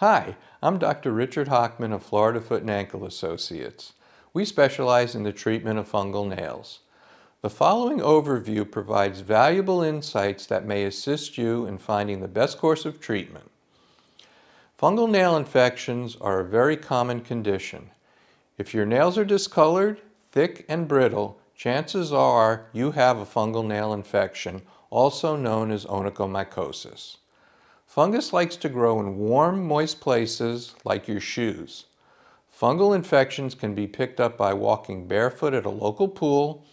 Hi, I'm Dr. Richard Hochman of Florida Foot and Ankle Associates. We specialize in the treatment of fungal nails. The following overview provides valuable insights that may assist you in finding the best course of treatment. Fungal nail infections are a very common condition. If your nails are discolored, thick, and brittle, chances are you have a fungal nail infection, also known as onychomycosis. Fungus likes to grow in warm, moist places like your shoes. Fungal infections can be picked up by walking barefoot at a local pool,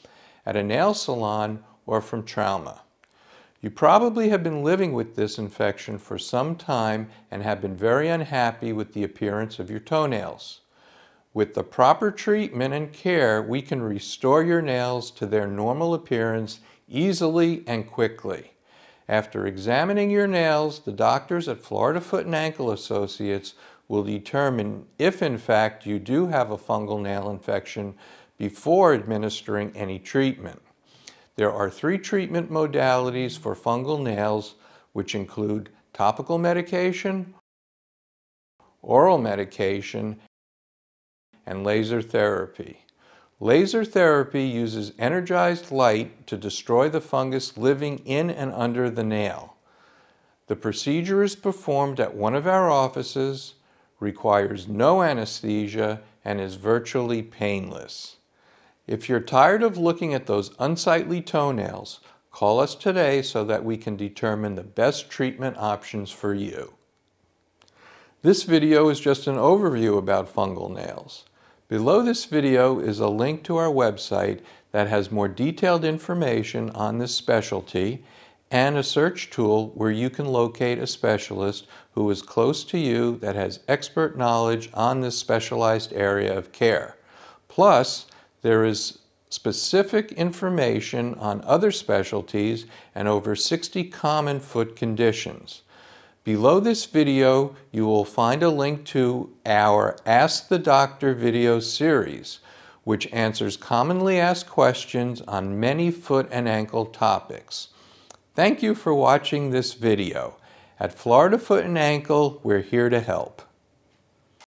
at a nail salon, or from trauma. You probably have been living with this infection for some time and have been very unhappy with the appearance of your toenails. With the proper treatment and care, we can restore your nails to their normal appearance easily and quickly. After examining your nails, the doctors at Florida Foot and Ankle Associates will determine if in fact you do have a fungal nail infection before administering any treatment. There are three treatment modalities for fungal nails which include topical medication, oral medication, and laser therapy. Laser therapy uses energized light to destroy the fungus living in and under the nail. The procedure is performed at one of our offices, requires no anesthesia, and is virtually painless. If you're tired of looking at those unsightly toenails, call us today so that we can determine the best treatment options for you. This video is just an overview about fungal nails. Below this video is a link to our website that has more detailed information on this specialty and a search tool where you can locate a specialist who is close to you that has expert knowledge on this specialized area of care. Plus, there is specific information on other specialties and over 60 common foot conditions. Below this video, you will find a link to our Ask the Doctor video series, which answers commonly asked questions on many foot and ankle topics. Thank you for watching this video. At Florida Foot and Ankle, we're here to help.